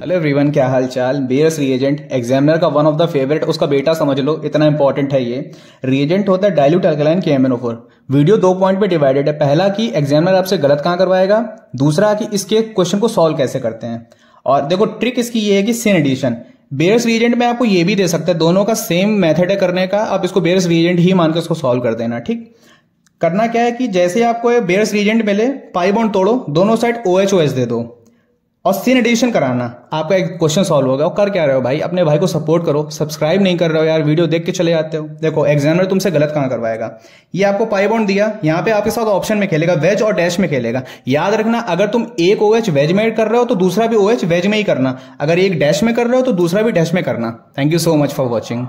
Hello everyone, क्या हाल चाल बेयर्स रिएजेंट एग्जामिनर का वन ऑफ़ द फेवरेट उसका बेटा समझ लो, इतना इंपॉर्टेंट है ये। रिएजेंट होता है डायल्यूट अल्कलाइन के वीडियो दो पॉइंट पे डिवाइडेड है। पहला कि एग्जामिनर आपसे गलत कहाँ करवाएगा? दूसरा कि इसके क्वेश्चन को सॉल्व कैसे करते हैं? और देखो ट्रिक इसकी ये है कि सिन एडिशन बेयर्स रिएजेंट में आपको ये भी दे सकते हैं, दोनों का सेम मेथड है करने का। आप इसको बेयर्स रिएजेंट ही मानकर उसको सॉल्व कर देना, ठीक? करना क्या है कि जैसे आपको बेयर्स रिएजेंट मिले पाई बॉन्ड तोड़ो, दोनों side O H O S दे दो। और सीन एडिशन कराना। आपका एक क्वेश्चन सॉल्व होगा। और कर क्या रहे हो भाई? अपने भाई को सपोर्ट करो। सब्सक्राइब नहीं कर रहे हो यार। वीडियो देख के चले जाते हो। देखो एग्जामिनर तुमसे गलत कहाँ करवाएगा? ये आपको पाई बॉन्ड दिया। यहाँ पे आपके साथ ऑप्शन में खेलेगा। वेज और डैश में खेलेगा। याद रखना, अगर तुम एक ओ एच वेज में कर रहे हो तो दूसरा भी ओ एच वेज में ही करना। अगर एक डैश में कर रहे हो तो दूसरा भी डैश में करना। Thank you so much for watching